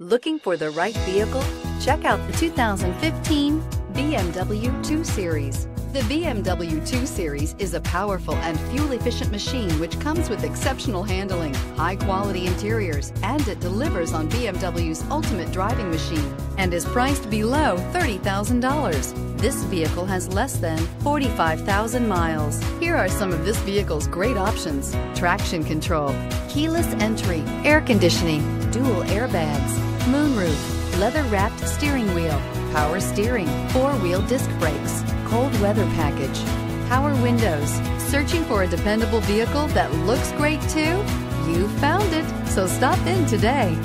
Looking for the right vehicle? Check out the 2015 BMW 2 Series. The BMW 2 Series is a powerful and fuel-efficient machine which comes with exceptional handling, high-quality interiors, and it delivers on BMW's ultimate driving machine and is priced below $30,000. This vehicle has less than 45,000 miles. Here are some of this vehicle's great options. Traction control, keyless entry, air conditioning, dual airbags, leather-wrapped steering wheel, power steering, four-wheel disc brakes, cold weather package, power windows. Searching for a dependable vehicle that looks great too? You found it, so stop in today.